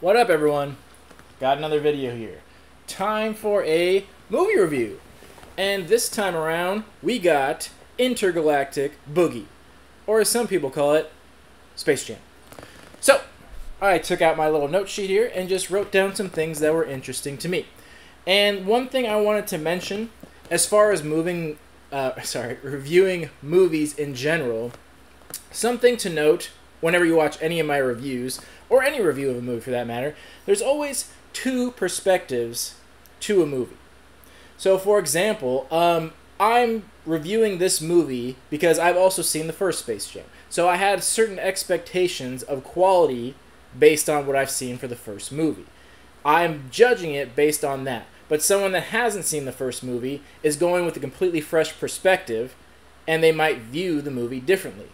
What up, everyone? Got another video here. Time for a movie review. And this time around, we got Intergalactic Boogie, or as some people call it, Space Jam. So, I took out my little note sheet here and just wrote down some things that were interesting to me. And one thing I wanted to mention, as far as moving, uh, sorry, reviewing movies in general, something to note whenever you watch any of my reviews, or any review of a movie for that matter, there's always two perspectives to a movie. So, for example, um, I'm reviewing this movie because I've also seen the first Space Jam. So I had certain expectations of quality based on what I've seen for the first movie. I'm judging it based on that. But someone that hasn't seen the first movie is going with a completely fresh perspective and they might view the movie differently.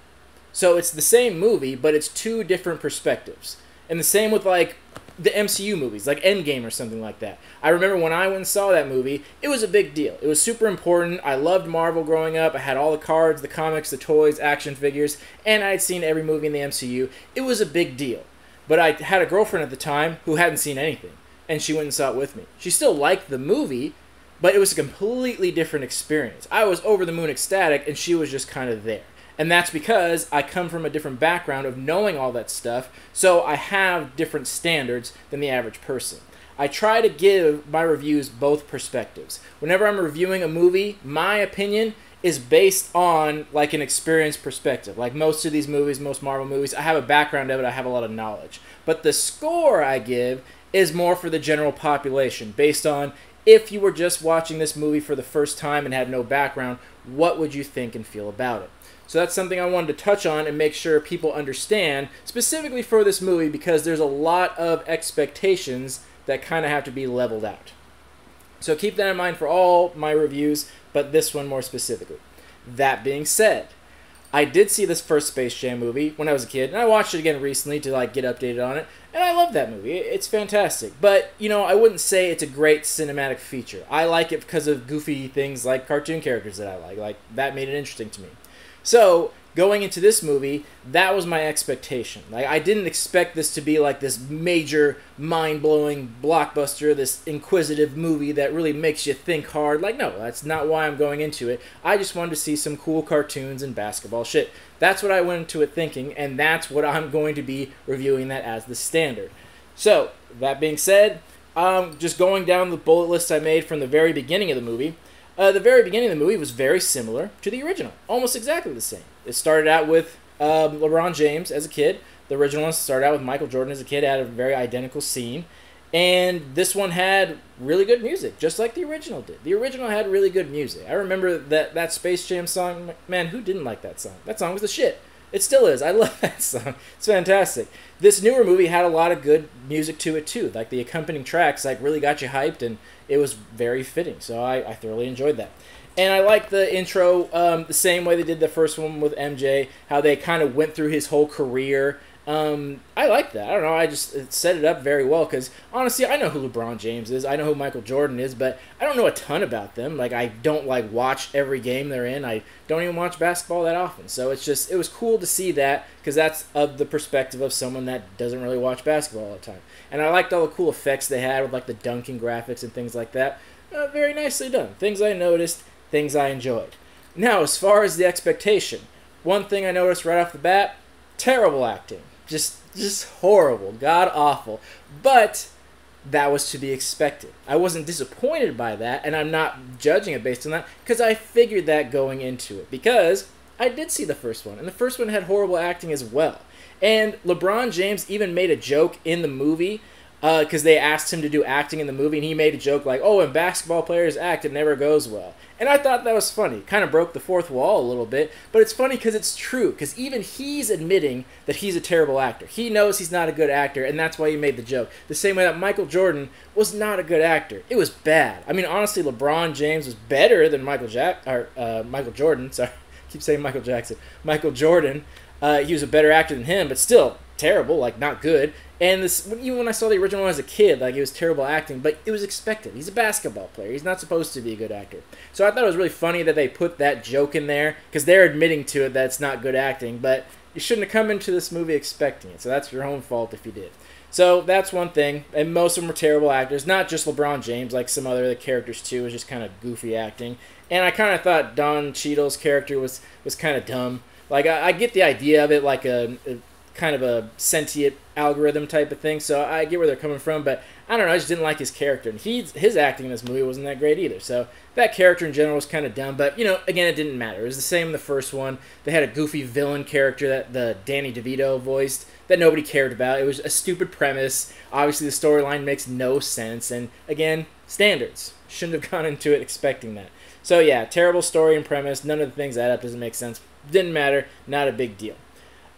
So it's the same movie, but it's two different perspectives. And the same with like the MCU movies, like Endgame or something like that. I remember when I went and saw that movie, it was a big deal. It was super important. I loved Marvel growing up. I had all the cards, the comics, the toys, action figures, and I had seen every movie in the MCU. It was a big deal. But I had a girlfriend at the time who hadn't seen anything, and she went and saw it with me. She still liked the movie, but it was a completely different experience. I was over the moon ecstatic, and she was just kind of there. And that's because I come from a different background of knowing all that stuff, so I have different standards than the average person. I try to give my reviews both perspectives. Whenever I'm reviewing a movie, my opinion is based on like an experienced perspective. Like most of these movies, most Marvel movies, I have a background of it, I have a lot of knowledge. But the score I give is more for the general population based on if you were just watching this movie for the first time and had no background, what would you think and feel about it? So that's something I wanted to touch on and make sure people understand, specifically for this movie, because there's a lot of expectations that kind of have to be leveled out. So keep that in mind for all my reviews, but this one more specifically. That being said, I did see this first Space Jam movie when I was a kid, and I watched it again recently to like get updated on it, and I love that movie. It's fantastic. But, you know, I wouldn't say it's a great cinematic feature. I like it because of goofy things like cartoon characters that I like. Like that made it interesting to me. So going into this movie, that was my expectation. Like I didn't expect this to be like this major, mind-blowing blockbuster, this inquisitive movie that really makes you think hard. Like no, that's not why I'm going into it. I just wanted to see some cool cartoons and basketball shit. That's what I went into it thinking, and that's what I'm going to be reviewing that as the standard. So, that being said, um, just going down the bullet list I made from the very beginning of the movie, uh, the very beginning of the movie was very similar to the original, almost exactly the same. It started out with um, LeBron James as a kid. The original one started out with Michael Jordan as a kid. Had a very identical scene. And this one had really good music, just like the original did. The original had really good music. I remember that, that Space Jam song. Man, who didn't like that song? That song was the shit. It still is. I love that song. It's fantastic. This newer movie had a lot of good music to it too. Like the accompanying tracks, like really got you hyped, and it was very fitting. So I, I thoroughly enjoyed that. And I like the intro um, the same way they did the first one with MJ, how they kind of went through his whole career um, I like that. I don't know. I just set it up very well because honestly, I know who LeBron James is. I know who Michael Jordan is, but I don't know a ton about them. Like I don't like watch every game they're in. I don't even watch basketball that often. So it's just it was cool to see that because that's of the perspective of someone that doesn't really watch basketball all the time. And I liked all the cool effects they had with like the dunking graphics and things like that. Uh, very nicely done. Things I noticed, things I enjoyed. Now, as far as the expectation, one thing I noticed right off the bat: terrible acting just just horrible, god awful. But that was to be expected. I wasn't disappointed by that, and I'm not judging it based on that because I figured that going into it. Because I did see the first one, and the first one had horrible acting as well. And LeBron James even made a joke in the movie because uh, they asked him to do acting in the movie, and he made a joke like, "Oh, when basketball players act, it never goes well." And I thought that was funny. Kind of broke the fourth wall a little bit, but it's funny because it's true. Because even he's admitting that he's a terrible actor. He knows he's not a good actor, and that's why he made the joke. The same way that Michael Jordan was not a good actor. It was bad. I mean, honestly, LeBron James was better than Michael Jack or uh, Michael Jordan. Sorry, keep saying Michael Jackson. Michael Jordan. Uh, he was a better actor than him, but still terrible, like not good. And this, even when I saw the original as a kid, like it was terrible acting, but it was expected. He's a basketball player. He's not supposed to be a good actor. So I thought it was really funny that they put that joke in there because they're admitting to it that it's not good acting. But you shouldn't have come into this movie expecting it. So that's your own fault if you did. So that's one thing, and most of them were terrible actors. Not just LeBron James, like some other the characters too. Was just kind of goofy acting, and I kind of thought Don Cheadle's character was was kind of dumb. Like I, I, get the idea of it, like a, a kind of a sentient algorithm type of thing. So I get where they're coming from, but I don't know. I just didn't like his character, and he's his acting in this movie wasn't that great either. So that character in general was kind of dumb. But you know, again, it didn't matter. It was the same in the first one. They had a goofy villain character that the Danny DeVito voiced that nobody cared about. It was a stupid premise. Obviously, the storyline makes no sense, and again, standards. Shouldn't have gone into it expecting that. So yeah, terrible story and premise. None of the things add up. Doesn't make sense. Didn't matter. Not a big deal.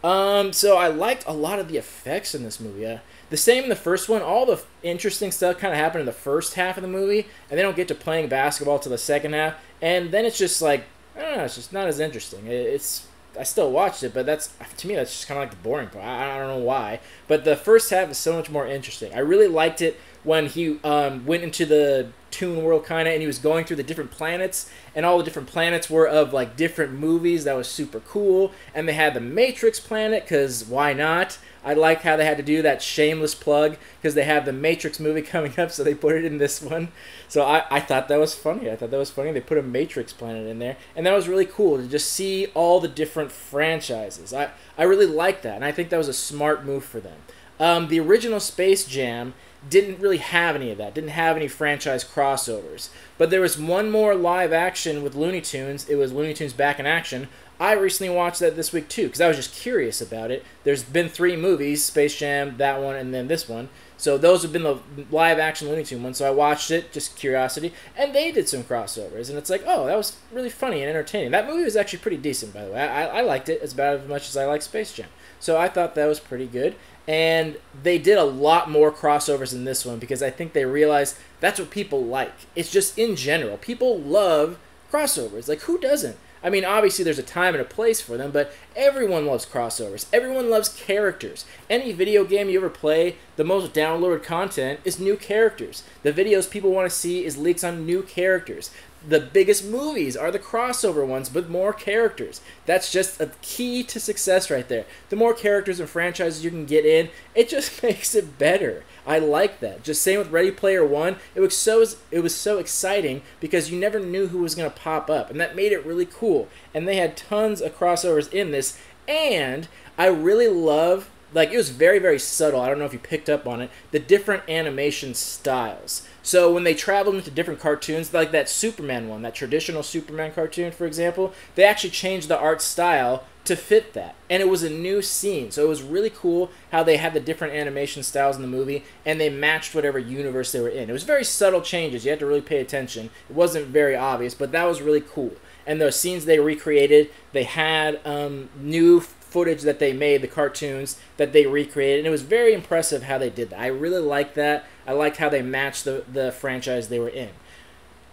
Um, so I liked a lot of the effects in this movie. Uh, the same in the first one. All the interesting stuff kind of happened in the first half of the movie, and they don't get to playing basketball till the second half, and then it's just like I don't know. It's just not as interesting. It's I still watched it, but that's to me that's just kind of like the boring part. I, I, don't know why, but the first half is so much more interesting. I really liked it when he um, went into the Toon World kind of, and he was going through the different planets, and all the different planets were of like different movies. That was super cool, and they had the Matrix planet because why not? I like how they had to do that shameless plug because they have the Matrix movie coming up, so they put it in this one. So I, I thought that was funny. I thought that was funny. They put a Matrix planet in there, and that was really cool to just see all the different franchises. I, I really like that, and I think that was a smart move for them. Um, the original Space Jam didn't really have any of that. Didn't have any franchise crossovers. But there was one more live action with Looney Tunes. It was Looney Tunes Back in Action. I recently watched that this week too because I was just curious about it. There's been three movies: Space Jam, that one, and then this one. So those have been the live action Looney Tune ones. So I watched it, just curiosity, and they did some crossovers, and it's like, oh, that was really funny and entertaining. That movie was actually pretty decent, by the way. I, I liked it as about as much as I like Space Jam. So I thought that was pretty good. And they did a lot more crossovers in this one because I think they realized that's what people like. It's just in general. People love crossovers. Like, who doesn't? I mean, obviously there's a time and a place for them, but everyone loves crossovers. Everyone loves characters. Any video game you ever play, the most downloaded content is new characters. The videos people want to see is leaks on new characters the biggest movies are the crossover ones with more characters. That's just a key to success right there. The more characters and franchises you can get in, it just makes it better. I like that. Just same with Ready Player One. It was so it was so exciting because you never knew who was gonna pop up, and that made it really cool. And they had tons of crossovers in this, and I really love like it was very very subtle. I don't know if you picked up on it. The different animation styles. So when they traveled into different cartoons, like that Superman one, that traditional Superman cartoon, for example, they actually changed the art style to fit that. And it was a new scene. So it was really cool how they had the different animation styles in the movie and they matched whatever universe they were in. It was very subtle changes. You had to really pay attention. It wasn't very obvious, but that was really cool. And the scenes they recreated, they had um, new footage that they made, the cartoons that they recreated, and it was very impressive how they did that. I really liked that. I liked how they matched the, the franchise they were in.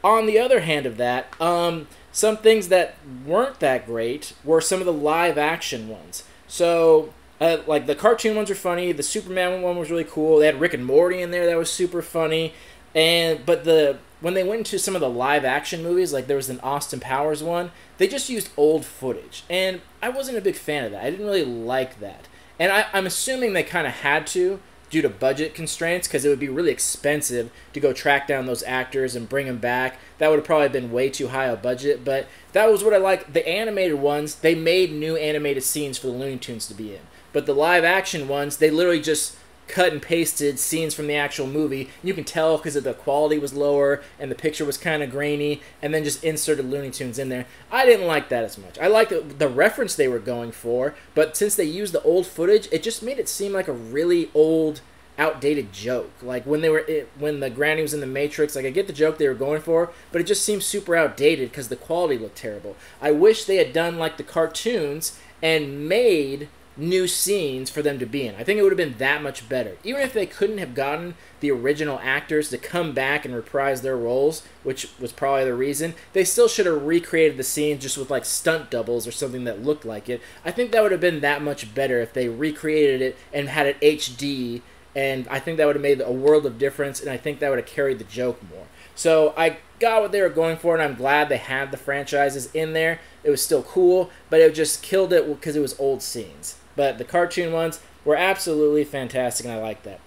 On the other hand of that, um, some things that weren't that great were some of the live action ones. So, uh, like the cartoon ones were funny. The Superman one was really cool. They had Rick and Morty in there that was super funny. And but the when they went into some of the live action movies, like there was an Austin Powers one, they just used old footage, and I wasn't a big fan of that. I didn't really like that, and I, I'm assuming they kind of had to due to budget constraints because it would be really expensive to go track down those actors and bring them back. That would have probably been way too high a budget, but that was what I liked. The animated ones, they made new animated scenes for the Looney Tunes to be in. But the live action ones, they literally just cut and pasted scenes from the actual movie. You can tell because the quality was lower and the picture was kind of grainy, and then just inserted Looney Tunes in there. I didn't like that as much. I liked the, the reference they were going for, but since they used the old footage, it just made it seem like a really old outdated joke. Like when they were it, when the granny was in the Matrix, like I get the joke they were going for, but it just seems super outdated because the quality looked terrible. I wish they had done like the cartoons and made new scenes for them to be in. I think it would have been that much better. Even if they couldn't have gotten the original actors to come back and reprise their roles, which was probably the reason, they still should have recreated the scenes just with like stunt doubles or something that looked like it. I think that would have been that much better if they recreated it and had it HD and I think that would have made a world of difference and I think that would have carried the joke more. So I got what they were going for, and I'm glad they had the franchises in there. It was still cool, but it just killed it because it was old scenes. But the cartoon ones were absolutely fantastic, and I like that.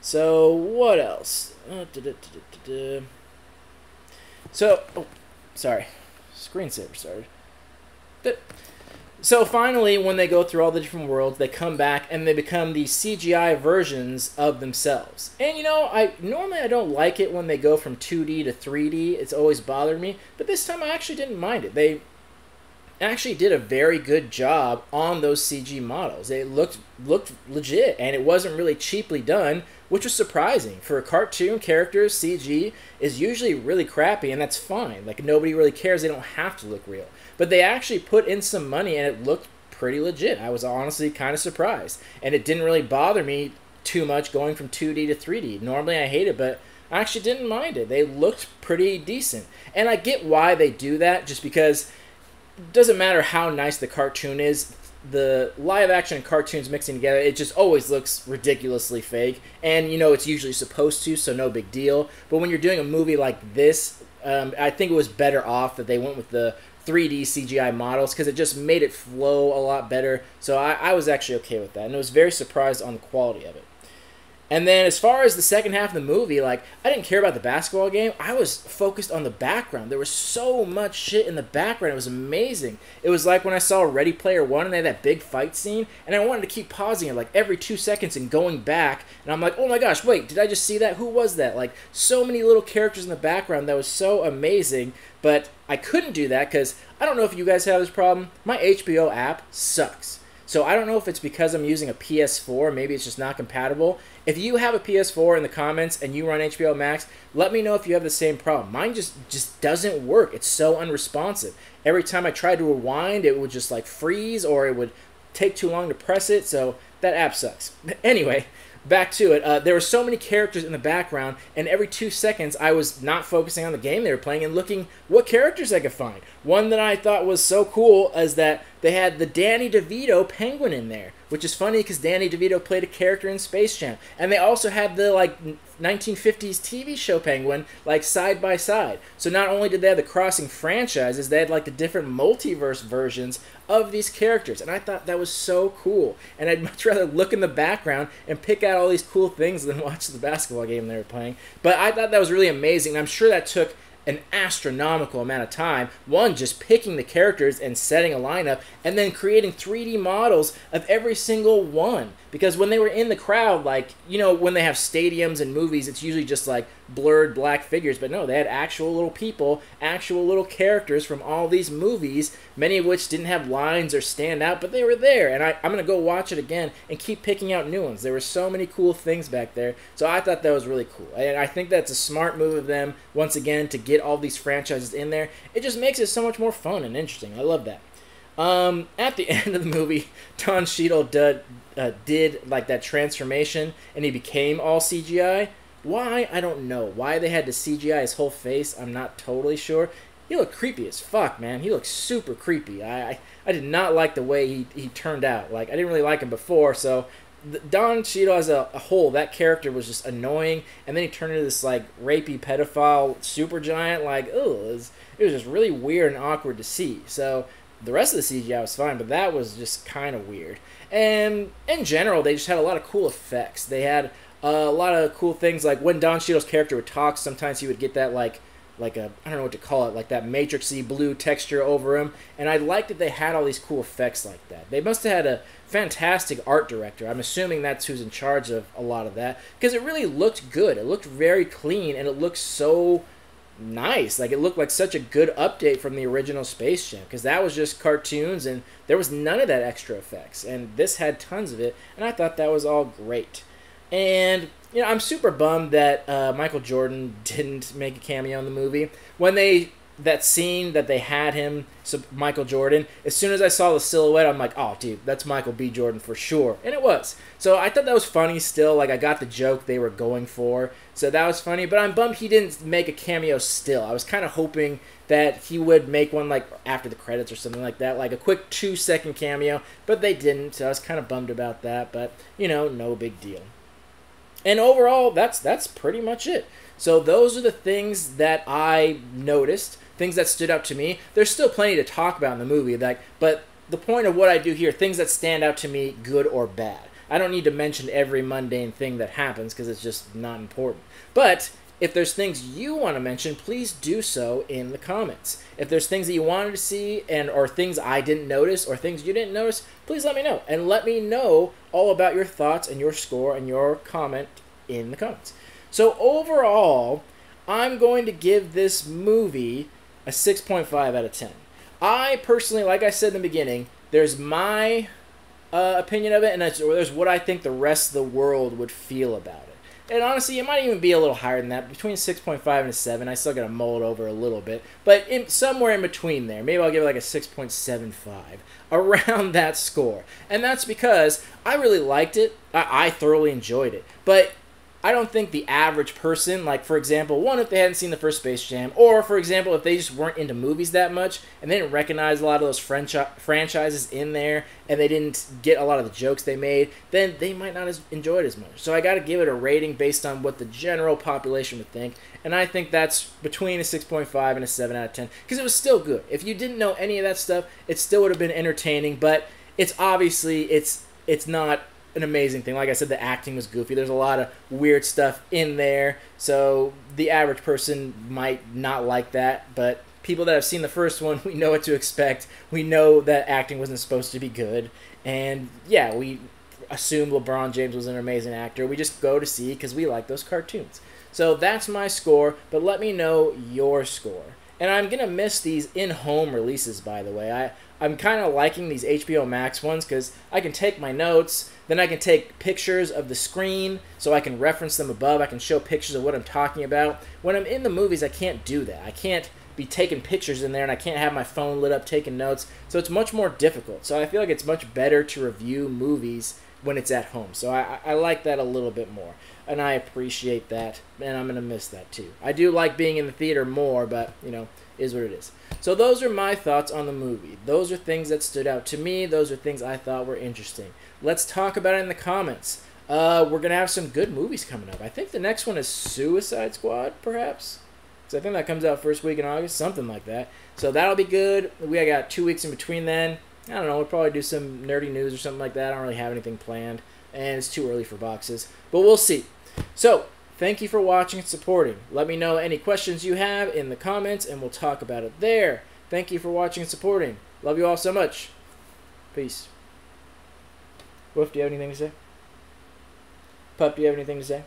So what else? Uh, so, oh, sorry, screensaver started. So finally, when they go through all the different worlds, they come back and they become these CGI versions of themselves. And you know, I normally I don't like it when they go from 2D to 3D. It's always bothered me, but this time I actually didn't mind it. They actually did a very good job on those CG models. It looked looked legit and it wasn't really cheaply done, which was surprising. For a cartoon character, CG is usually really crappy and that's fine. Like nobody really cares. They don't have to look real. But they actually put in some money and it looked pretty legit. I was honestly kind of surprised. And it didn't really bother me too much going from 2D to 3D. Normally I hate it, but I actually didn't mind it. They looked pretty decent. And I get why they do that just because doesn't matter how nice the cartoon is, the live action and cartoons mixing together, it just always looks ridiculously fake. And you know, it's usually supposed to, so no big deal. But when you're doing a movie like this, um, I think it was better off that they went with the 3D CGI models because it just made it flow a lot better. So I, I was actually okay with that, and I was very surprised on the quality of it. And then as far as the second half of the movie, like I didn't care about the basketball game. I was focused on the background. There was so much shit in the background. It was amazing. It was like when I saw Ready Player One and they had that big fight scene, and I wanted to keep pausing it like every two seconds and going back. And I'm like, oh my gosh, wait, did I just see that? Who was that? Like so many little characters in the background that was so amazing. But I couldn't do that because I don't know if you guys have this problem. My HBO app sucks. So I don't know if it's because I'm using a PS4, maybe it's just not compatible. If you have a PS4 in the comments and you run HBO Max, let me know if you have the same problem. Mine just just doesn't work. It's so unresponsive. Every time I tried to rewind, it would just like freeze or it would take too long to press it. So that app sucks. Anyway, back to it. Uh, there were so many characters in the background, and every two seconds I was not focusing on the game they were playing and looking what characters I could find. One that I thought was so cool is that they had the Danny DeVito penguin in there, which is funny because Danny DeVito played a character in Space Jam, and they also had the like 1950s TV show Penguin like side by side. So not only did they have the Crossing franchises, they had like the different multiverse versions of these characters, and I thought that was so cool. And I'd much rather look in the background and pick out all these cool things than watch the basketball game they were playing. But I thought that was really amazing. and I'm sure that took an astronomical amount of time. One, just picking the characters and setting a lineup, and then creating 3D models of every single one. Because when they were in the crowd, like, you know, when they have stadiums and movies, it's usually just like blurred black figures. But no, they had actual little people, actual little characters from all these movies, many of which didn't have lines or stand out, but they were there. And I, I'm going to go watch it again and keep picking out new ones. There were so many cool things back there. So I thought that was really cool. And I think that's a smart move of them, once again, to get all these franchises in there. It just makes it so much more fun and interesting. I love that. Um, at the end of the movie, Don Cheadle did, uh, did like that transformation, and he became all CGI. Why? I don't know. Why they had to CGI his whole face, I'm not totally sure. He looked creepy as fuck, man. He looked super creepy. I, I, I did not like the way he, he turned out. Like, I didn't really like him before, so Don Cheadle as a, a, whole, that character was just annoying, and then he turned into this like rapey pedophile super giant. Like, oh, it was, it was just really weird and awkward to see. So the rest of the CGI was fine, but that was just kind of weird. And in general, they just had a lot of cool effects. They had uh, a lot of cool things, like when Don Cheadle's character would talk, sometimes he would get that like like a I don't know what to call it, like that matrixy blue texture over him. And I liked that they had all these cool effects like that. They must have had a fantastic art director. I'm assuming that's who's in charge of a lot of that because it really looked good. It looked very clean and it looked so nice. Like it looked like such a good update from the original Space Jam because that was just cartoons and there was none of that extra effects. And this had tons of it, and I thought that was all great. And you know, I'm super bummed that uh, Michael Jordan didn't make a cameo in the movie. When they that scene that they had him, so Michael Jordan, as soon as I saw the silhouette, I'm like, oh, dude, that's Michael B. Jordan for sure. And it was. So I thought that was funny still. Like, I got the joke they were going for. So that was funny. But I'm bummed he didn't make a cameo still. I was kind of hoping that he would make one, like, after the credits or something like that. Like a quick two second cameo. But they didn't. So I was kind of bummed about that. But, you know, no big deal. And overall, that's that's pretty much it. So those are the things that I noticed things that stood out to me. There's still plenty to talk about in the movie, like, but the point of what I do here, things that stand out to me, good or bad. I don't need to mention every mundane thing that happens because it's just not important. But if there's things you want to mention, please do so in the comments. If there's things that you wanted to see and or things I didn't notice or things you didn't notice, please let me know and let me know all about your thoughts and your score and your comment in the comments. So overall, I'm going to give this movie a 6.5 out of 10. I personally, like I said in the beginning, there's my uh, opinion of it, and there's what I think the rest of the world would feel about it. And honestly, it might even be a little higher than that. Between 6.5 and a 7. I still got to mull it over a little bit. But in, somewhere in between there. Maybe I'll give it like a 6.75. Around that score. And that's because I really liked it. I, I thoroughly enjoyed it. But I don't think the average person, like for example, one if they hadn't seen the first Space Jam, or for example if they just weren't into movies that much and they didn't recognize a lot of those franchi- franchises in there and they didn't get a lot of the jokes they made, then they might not enjoy it as much. So I got to give it a rating based on what the general population would think, and I think that's between a 6.5 and a 7 out of 10 because it was still good. If you didn't know any of that stuff, it still would have been entertaining, but it's obviously it's it's not an amazing thing. Like I said, the acting was goofy. There's a lot of weird stuff in there, so the average person might not like that. But people that have seen the first one, we know what to expect. We know that acting wasn't supposed to be good, and yeah, we assume LeBron James was an amazing actor. We just go to see because we like those cartoons. So that's my score. But let me know your score. And I'm gonna miss these in-home releases, by the way. I I'm kind of liking these HBO Max ones because I can take my notes, then I can take pictures of the screen so I can reference them above. I can show pictures of what I'm talking about. When I'm in the movies, I can't do that. I can't be taking pictures in there and I can't have my phone lit up taking notes. So it's much more difficult. So I feel like it's much better to review movies when it's at home. So I, I like that a little bit more. And I appreciate that. And I'm going to miss that too. I do like being in the theater more, but, you know, is what it is. So those are my thoughts on the movie. Those are things that stood out to me. Those are things I thought were interesting. Let's talk about it in the comments. Uh, we're gonna have some good movies coming up. I think the next one is Suicide Squad, perhaps. So I think that comes out first week in August, something like that. So that'll be good. We got two weeks in between then. I don't know. We'll probably do some nerdy news or something like that. I don't really have anything planned, and it's too early for boxes, but we'll see. So Thank you for watching and supporting. Let me know any questions you have in the comments and we'll talk about it there. Thank you for watching and supporting. Love you all so much. Peace. Wolf, do you have anything to say? Pup, do you have anything to say?